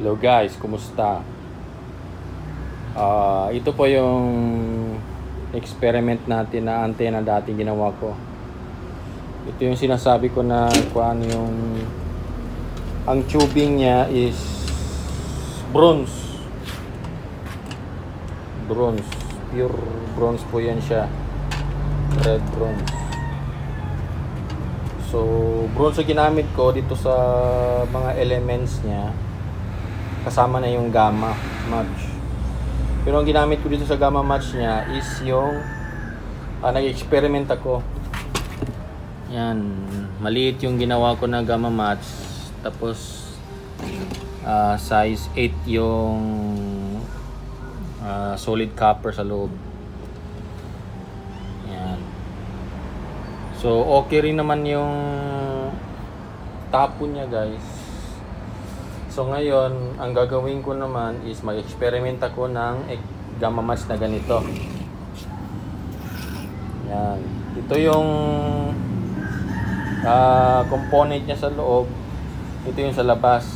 Hello guys, kumusta? Ah, ito po yung experiment natin na antena dati ginawa ko. Ito yung sinasabi ko na kung ano yung ang tubing niya is bronze. Bronze. Pure bronze po yan siya. Red bronze. So, bronze ang ginamit ko dito sa mga elements niya. Kasama na yung gamma match. Pero ang ginamit ko dito sa gamma match niya is yung ah, nag-experiment ako. Yan, maliit yung ginawa ko na gamma match. Tapos ah, size 8 yung ah, solid copper sa loob. Yan. So, okay rin naman yung tapo niya, guys. So, ngayon, ang gagawin ko naman is mag-experiment ako ng gamma match na ganito. Yan. Ito yung ah, component niya sa loob. Ito yung sa labas.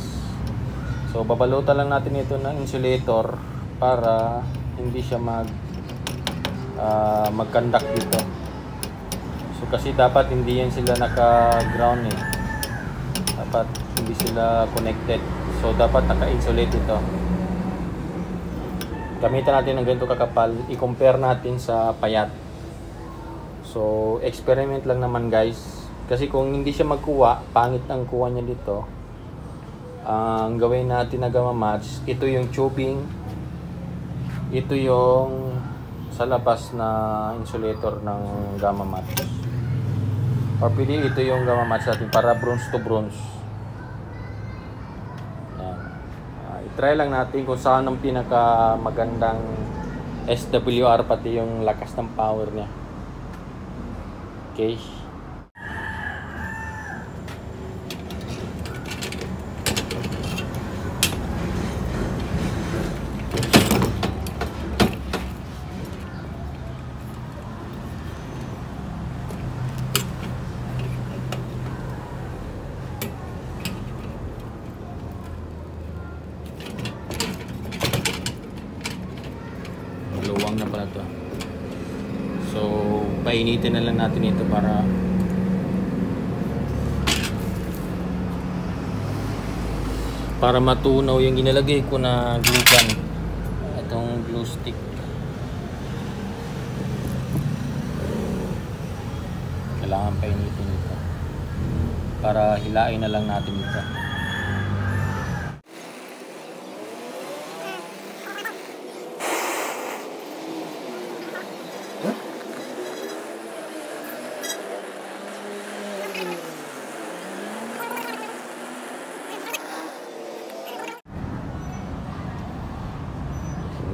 So, babalutan lang natin ito ng insulator para hindi siya mag ah, mag-conduct dito. So kasi dapat hindi yan sila naka-ground eh. Dapat hindi sila connected. So dapat naka-insulate ito. Gamitan natin ng ganito kakapal. I-compare natin sa payat. So experiment lang naman guys. Kasi kung hindi siya magkuha, pangit ang kuha niya dito. Ang gawin natin na gamma match, ito yung tubing. Ito yung sa labas na insulator ng gamma match. Or pwede ito yung gamma match natin para bronze to bronze. Yan. Ah, i-try lang natin kung saan ang pinaka magandang SWR pati yung lakas ng power niya. Okay. Maluwang na pala to. So, painitin na lang natin ito para para matunaw yung ginalagay ko na glue gun. Itong glue stick. Kailangan painitin ito. Para hilain na lang natin ito.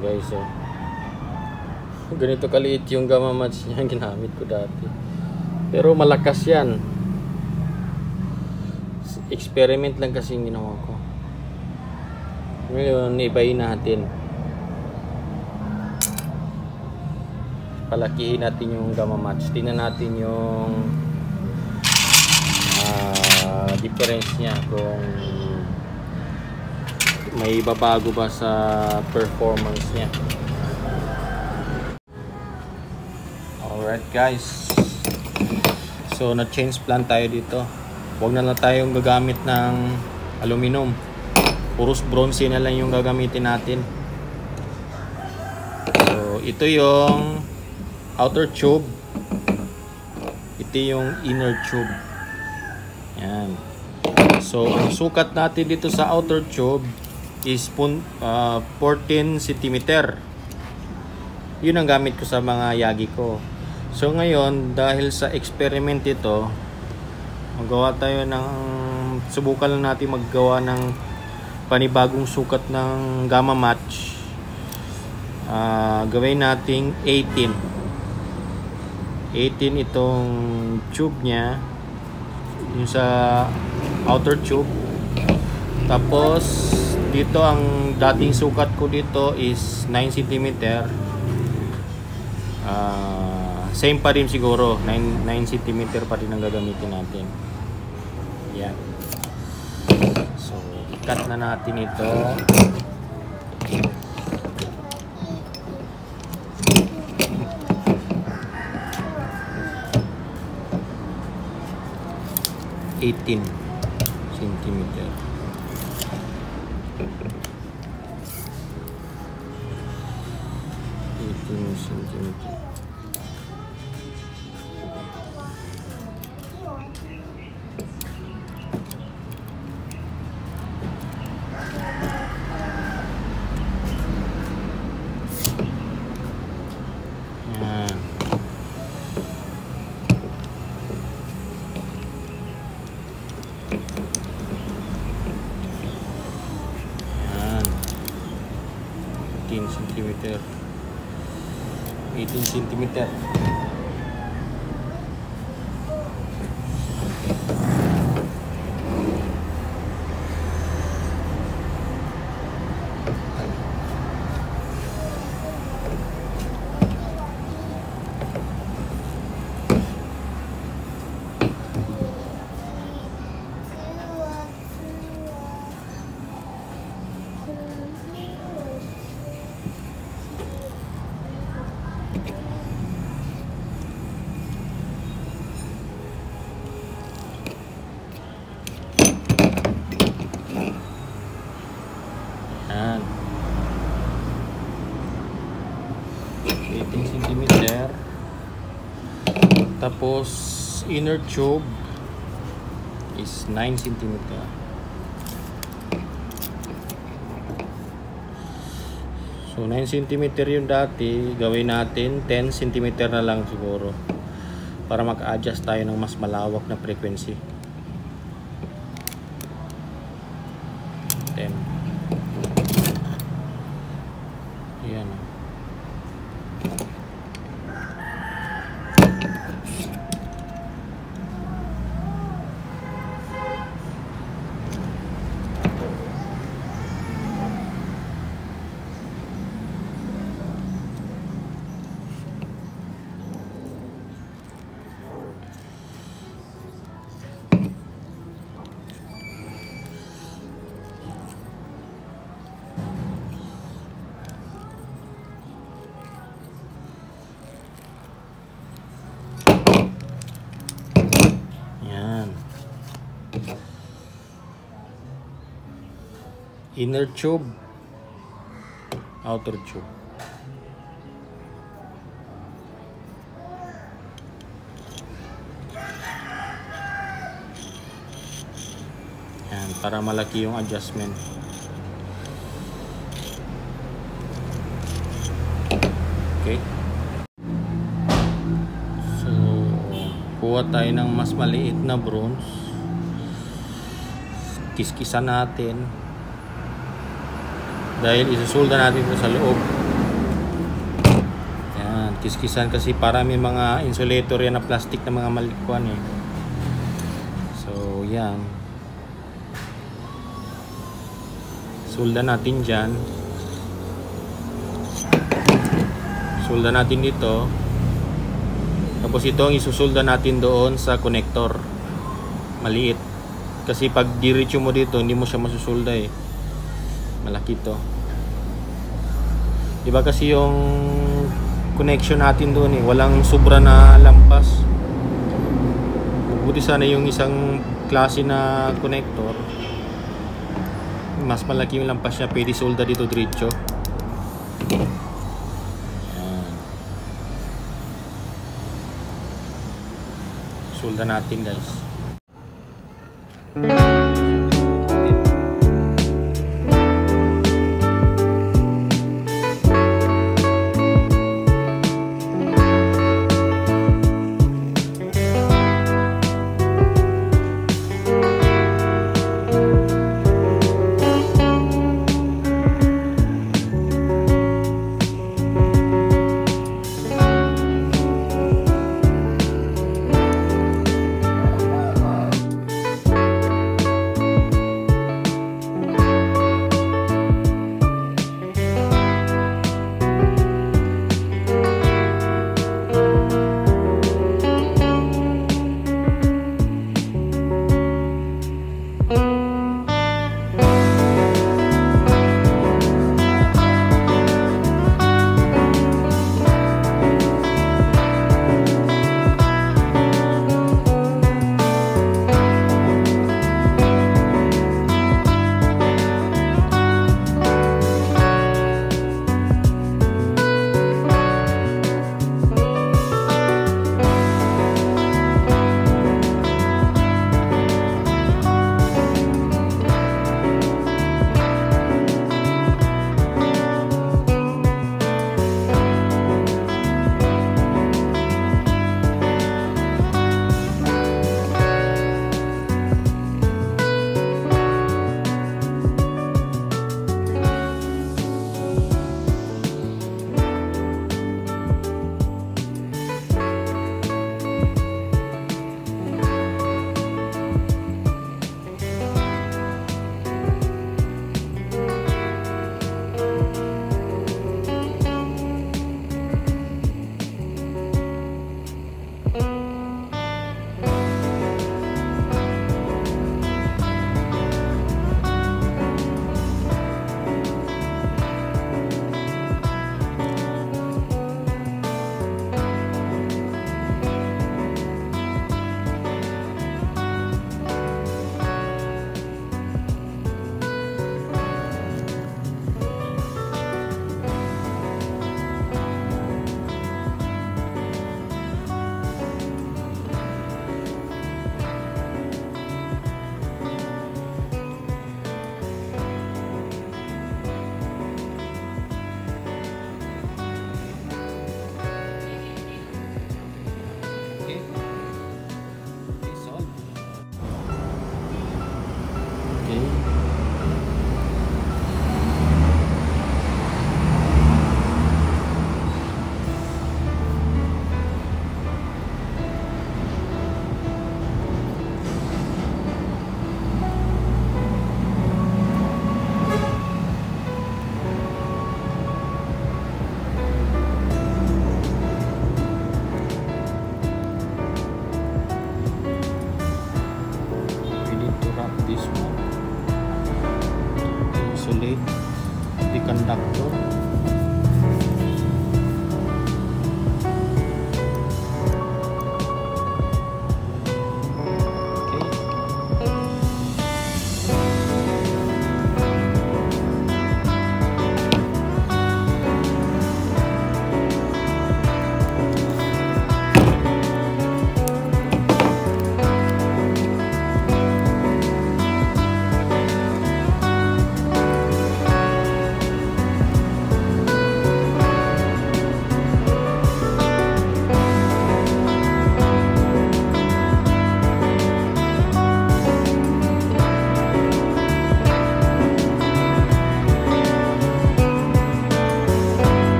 Yan guys oh. Ganito kaliit yung gamma match niya ginamit ko dati. Pero malakas yan. Experiment lang kasi ginawa ko. Ngayon, ibayin natin. Palakihin natin yung gamma match. Tingnan natin yung ah, difference niya kung may babago ba sa performance niya. Alright guys. So na-change plan tayo dito. Huwag na lang tayong gagamit ng aluminum. Puros bronze na lang yung gagamitin natin. So ito yung outer tube. Ito yung inner tube. Yan. So ang sukat natin dito sa outer tube is uh, 14 cm. Yun ang gamit ko sa mga yagi ko. So ngayon, dahil sa experiment ito, magawa tayo ng subukan lang natin maggawa ng panibagong sukat ng gamma match. Uh, gawin nating 18. 18 itong tube niya. Yung sa outer tube. Tapos dito ang dating sukat ko dito is 9 cm uh, same pa rin siguro 9, 9 cm pa rin ang gagamitin natin yan So, cut na natin ito. Eighteen centimeter. Tapos, inner tube is 9 centimeter. So, 9 centimeter yung dati. Gawin natin 10 centimeter na lang siguro. Para mag-adjust tayo ng mas malawak na frequency. Inner tube. Outer tube. Yan, para malaki yung adjustment. Okay. So, kuha tayo ng mas maliit na bronze. Kiskisan natin. Dahil isusulda natin ito sa loob. Yan, kiskisan kasi para may mga insulator yan na plastic na mga malikuan eh. So, yan. Sulda natin dyan. Sulda natin dito. Tapos ito ang isusulda natin doon sa connector. Maliit. Kasi pag diretso mo dito, hindi mo siya masusulda eh. Malaki to. Diba kasi yung connection natin doon eh, walang sobra na lampas. Buti sana yung isang klase na connector. Mas malaki yung lampas niya, pwede solda dito diretso. Solda natin guys. contactor.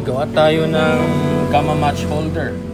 Gawa tayo ng gamma match holder.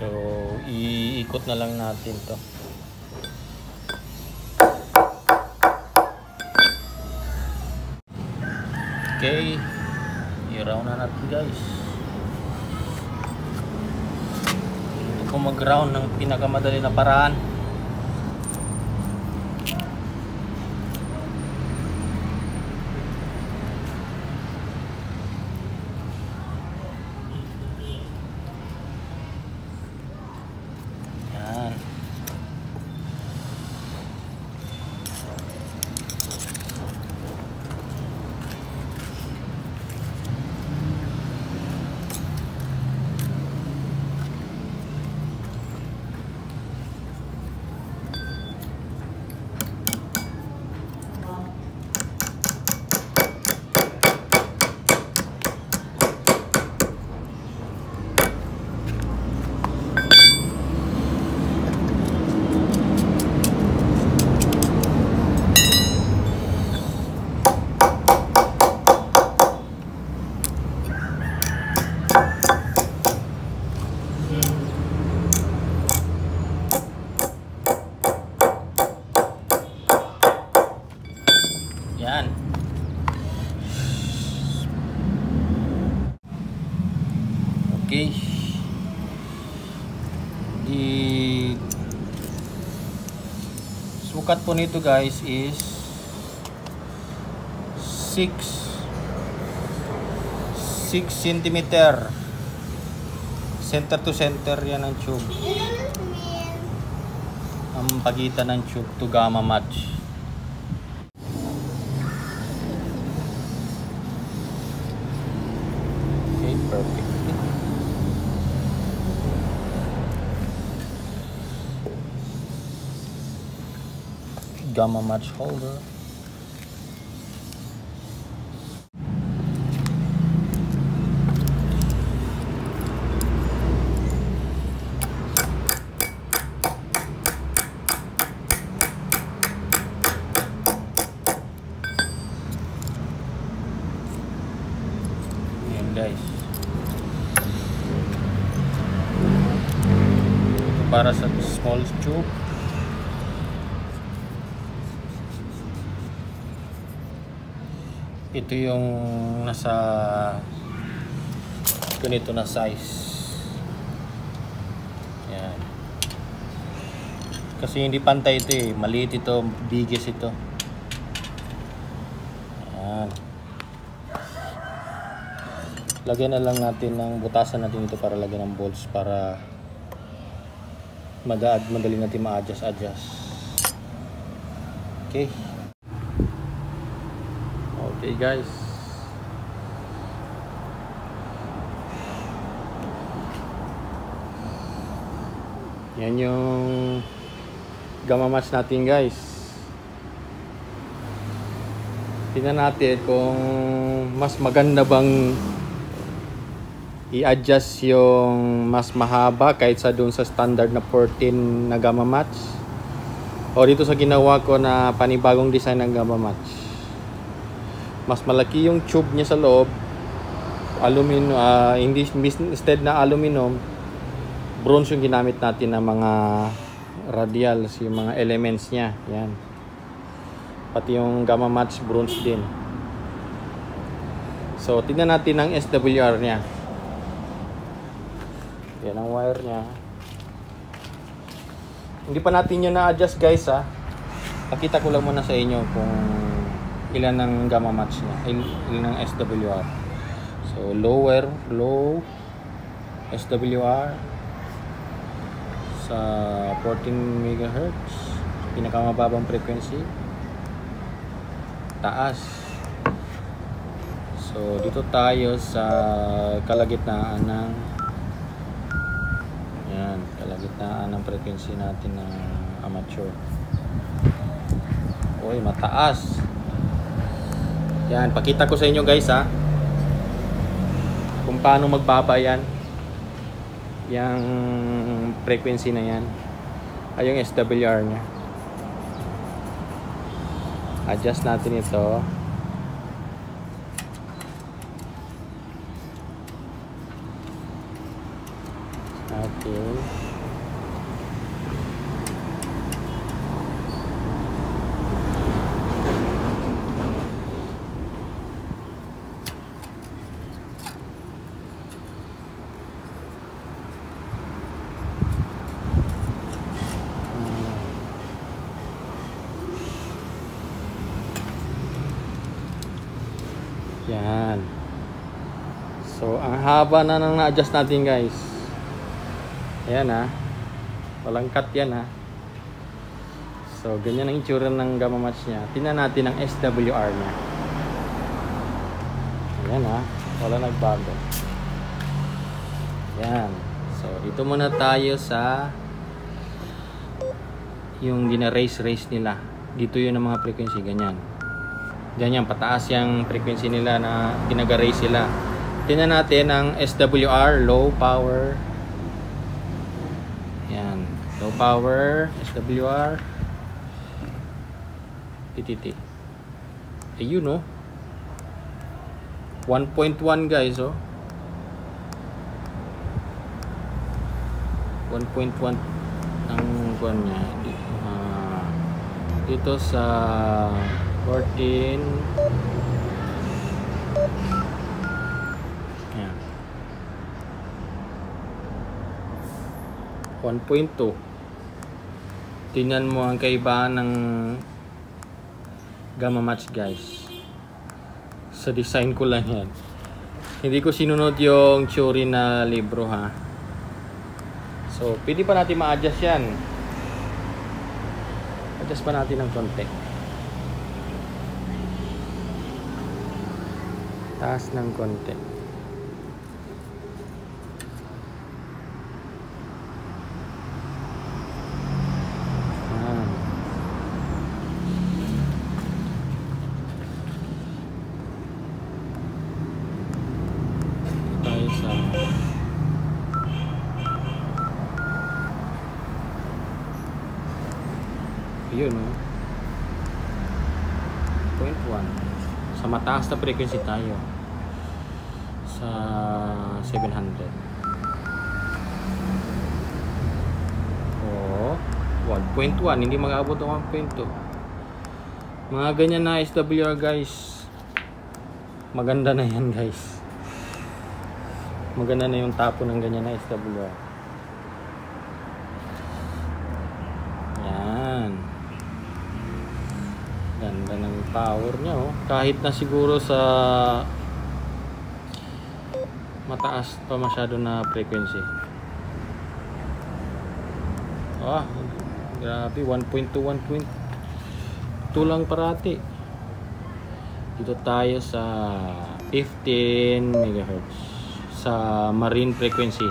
So, iikot na lang natin to. Okay. I-round na natin guys. Hindi ko mag-round ng pinakamadali na paraan. Yan. Yan. Okay. Di sukat po nito guys is 6 6 cm center to center yan ang tube. Ang pagitan ng tube to gamma match Gamma match holder. Ito yung nasa ganito na size. Yan. Kasi hindi pantay ito eh. Maliit ito biggest ito. Yan. Lagyan na lang natin ng butasan natin ito para lagyan ng bolts para madaad madali natin ma-adjust adjust okay okay guys. Yan yung gamma match natin guys. Tingnan natin kung mas maganda bang i-adjust yung mas mahaba kahit sa doon sa standard na 14 na gamma match o dito sa ginawa ko na panibagong design ng gamma match mas malaki yung tube niya sa loob. Aluminum uh, hindi instead na aluminum bronze yung ginamit natin ng mga radials yung mga elements niya. Yan. Pati yung gamma match bronze din. So tingnan natin ang SWR niya. Yan ang wire niya. Hindi pa natin yun na-adjust guys ha. Pakita ko lang muna sa inyo kung ilan ang gamma match niya. Il ilan ang SWR. So lower, low SWR sa 14 MHz. Pinakamababang frequency. Taas. So dito tayo sa kalagitnaan ng yan, kalagitnaan ng frequency natin ng amateur. Uy, mataas. Yan, pakita ko sa inyo guys ha. Kung paano magbaba yan. Yung frequency na yan. Ay, yung SWR niya. Adjust natin ito. Okay. Yan. So, ang haba na nang na-adjust natin guys. Ayan ha. Walang cut yan ha. So, ganyan ang itsura ng gamma match niya. Tingnan natin ang SWR niya. Ayan ha. Wala nagbago. Ayan. So, dito muna tayo sa yung gina-raise-raise nila. Dito yun ang mga frequency. Ganyan. Ganyan. Pataas yung frequency nila na ginaga-raise sila. Tingnan natin ang SWR, low power. Yan. Low power, SWR. TTT. Ayun no. 1.1 guys oh. 1.1 ang kuan niya. Uh, dito sa 14 Ayan. 1.2 Tingnan mo ang kaibahan ng gamma match guys. Sa design ko lang yan. Hindi ko sinunod yung theory na libro ha? So pwede pa natin ma-adjust yan. Adjust pa natin ng konti. Taas ng konti Ayan. tayo sa yun oh. Point 1 sa mataas na frequency tayo. Sa 700 4 1.1 hindi mag-abot ng 1.2 mga ganyan na SWR guys. Maganda na yan guys. Maganda na yung tapo ng ganyan na SWR yan power niya oh. Kahit na siguro sa mataas pa masyado na frequency. Ah grabe 1.2 1.2 lang parati. Dito tayo sa 15 megahertz sa marine frequency.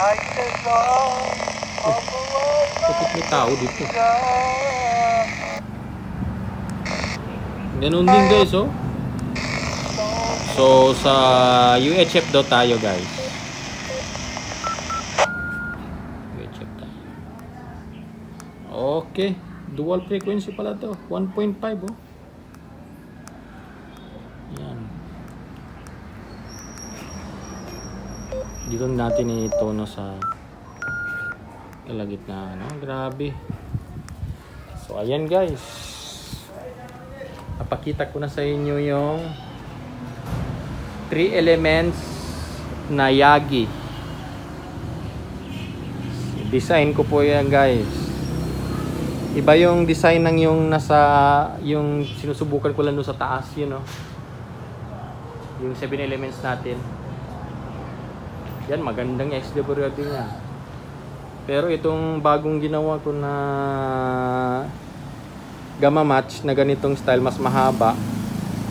Like the song of a bakit may tao dito ganun din guys oh. So sa UHF daw tayo guys. UHF tayo. Okay. Dual frequency pala to. 1.5 oh. Yan. Dito natin itono sa kalagit na ano grabe. So ayan guys napakita ko na sa inyo yung three elements na yagi. Design ko po yan guys. Iba yung design ng yung nasa yung sinusubukan ko lang doon sa taas yun no yung 7 elements natin. Yan magandang XWR din yan pero itong bagong ginawa ko na gamma match na ganitong style mas mahaba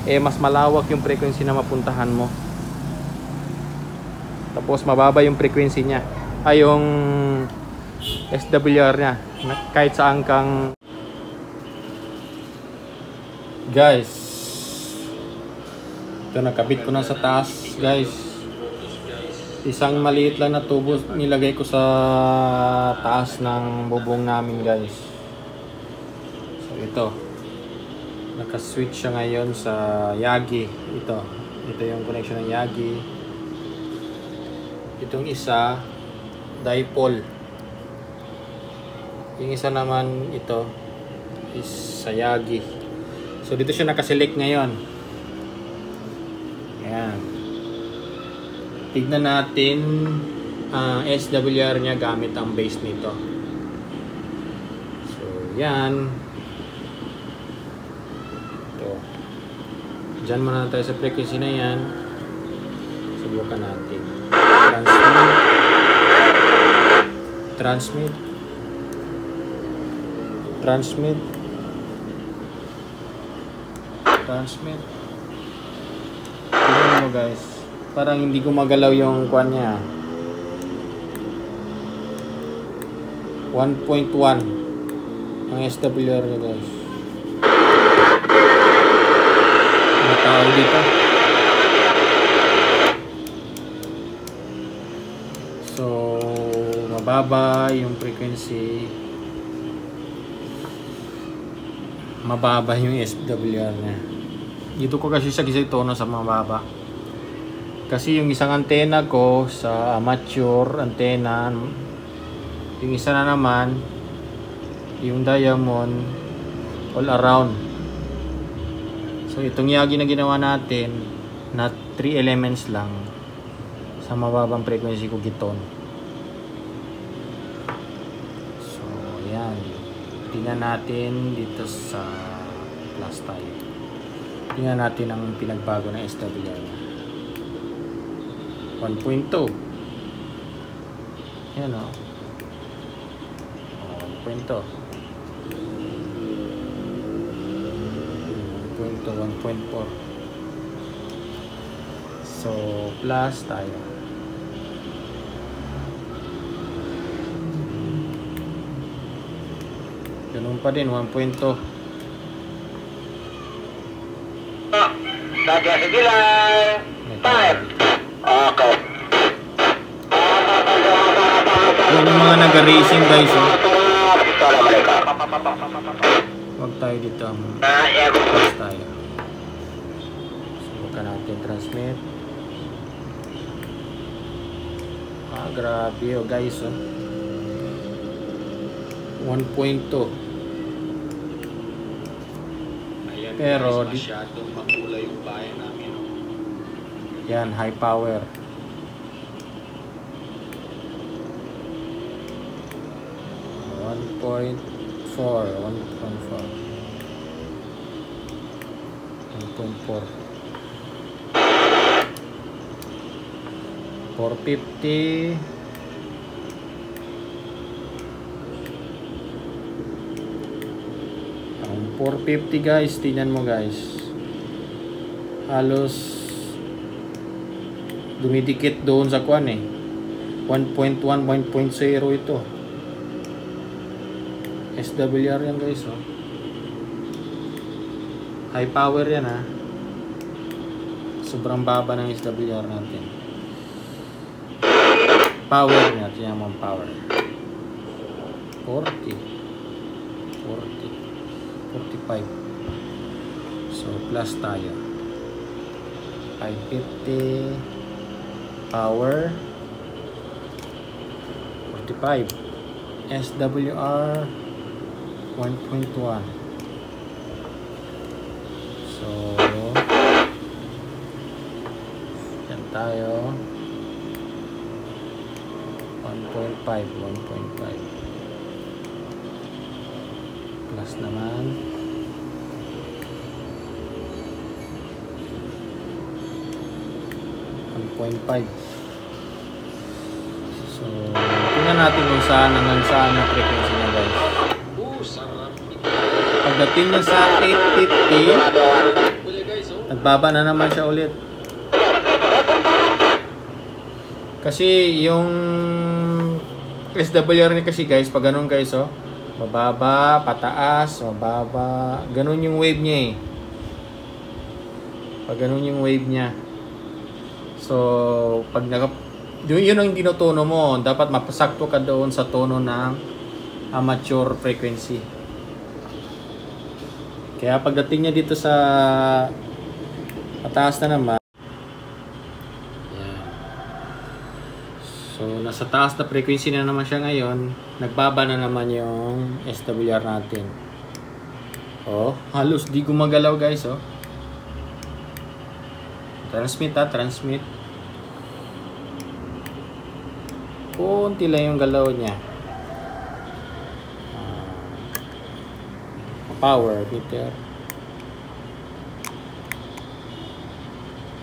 eh mas malawak yung frequency na mapuntahan mo. Tapos mababa yung frequency niya. Ay yung SWR niya kahit saan kang guys ito nakabit ko na sa taas guys. Isang maliit lang na tubo nilagay ko sa taas ng bubong namin guys ito. Naka-switch siya ngayon sa Yagi. Ito. Ito yung connection ng Yagi. Itong isa dipole. Yung isa naman ito is sa Yagi. So dito siya nakaselect ngayon. Ayan. Tignan natin ang SWR niya gamit ang base nito. So yan ito dyan muna tayo sa frequency na yan. Subukan natin. Transmit. Transmit. Transmit. Transmit. Tignan mo guys. Parang hindi gumagalaw yung kwan niya. 1.1 ang SWR niya guys may tao dito. So mababa yung frequency. Mababa yung SWR niya. Dito ko kasi sa gisa tono sa mababa. Kasi yung isang antena ko sa amateur antena yung isa na naman yung diamond all around so itong yagi na ginawa natin na 3 elements lang sa mababang frequency ko giton. So yan. Tingnan natin dito sa plus tayo. Tingnan natin ang pinagbago ng SWR niya 1.2 yan o oh. 1.2 1.2 1.4 so plus tayo ganun pa din 1.2 Saga sige lang. Five. Okay. Yan yung mga nag-racing guys oh. Huwag tayo dito ang Ah, plus tayo. Subukan natin transmit. Ah, grabe oh guys oh. 1.2. Ayan Pero, guys, masyadong makulay yung bayan namin. oh. Yan, high power. One point four, one point four. One point four. Four fifty. Ang 450 guys, tingnan mo guys. Halos dumidikit doon sa kwan eh 1.1 1.0 ito SWR yan guys oh. high power yan ha sobrang baba ng SWR natin power niya tingnan mo ang power. 40 40 45 so plus tayo. 550 power. 45 SWR 1.1 so yan tayo 1.5 1.5 plus naman One 1.5 So, tingnan natin kung saan hanggang saan ang frequency niya guys. Pagdating niya sa 850, Huli guys, oh. nagbaba na naman siya ulit. Kasi yung SWR ni kasi guys, pag ganun guys oh, mababa, pataas, mababa, ganun yung wave niya eh. Pag ganun yung wave niya. So, pag naka, yun, yun ang tinutono mo. Dapat mapasakto ka doon sa tono ng amateur frequency. Kaya pagdating niya dito sa pataas na naman, So, nasa taas na frequency na naman siya ngayon. Nagbaba na naman yung SWR natin. Oh, halos di gumagalaw guys, oh. Transmit ha, transmit. Kunti lang yung galaw niya. Ah, power meter.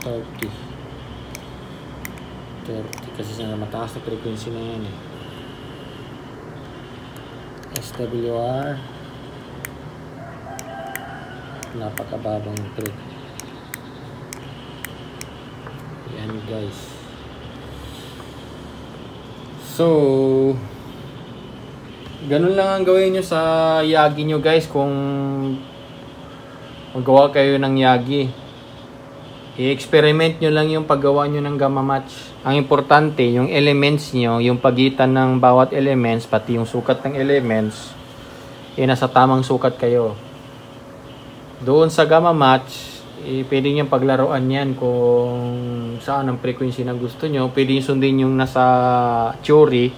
30. 30 kasi sa mataas na frequency na yan eh. SWR napakababang trip. Yan guys. So, ganun lang ang gawin nyo sa Yagi nyo guys kung magawa kayo ng Yagi. I-experiment nyo lang yung paggawa nyo ng gamma match. Ang importante, yung elements nyo, yung pagitan ng bawat elements, pati yung sukat ng elements, eh nasa tamang sukat kayo. Doon sa gamma match, eh, pwede nyo paglaruan yan kung saan ang frequency na gusto nyo. Pwede nyo sundin yung nasa theory.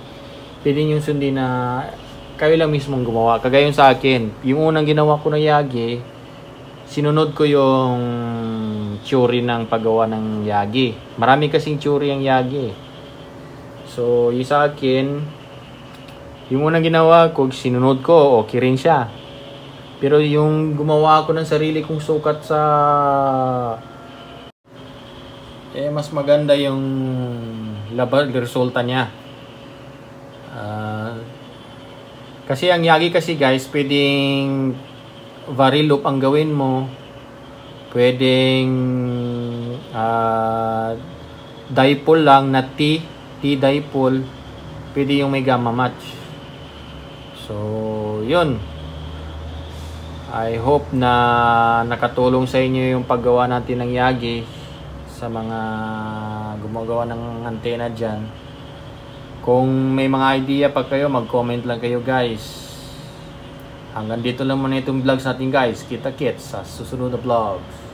Pwede nyo sundin na kayo lang mismong gumawa. Kagaya yung sa akin. Yung unang ginawa ko na Yagi, sinunod ko yung theory ng paggawa ng Yagi. Marami kasing theory ang Yagi. So, yung sa akin, yung unang ginawa ko, sinunod ko, okay rin siya. Pero yung gumawa ako ng sarili kong sukat sa eh mas maganda yung labal resulta niya. Ah, kasi ang yagi kasi guys, pwedeng vary loop ang gawin mo. Pwedeng ah dipole lang na T, T dipole. Pwede yung may gamma match. So, yun. I hope na nakatulong sa inyo yung paggawa natin ng Yagi sa mga gumagawa ng antena dyan. Kung may mga idea pa kayo, mag-comment lang kayo guys. Hanggang dito lang muna itong vlogs natin guys. Kita kits sa susunod na vlogs.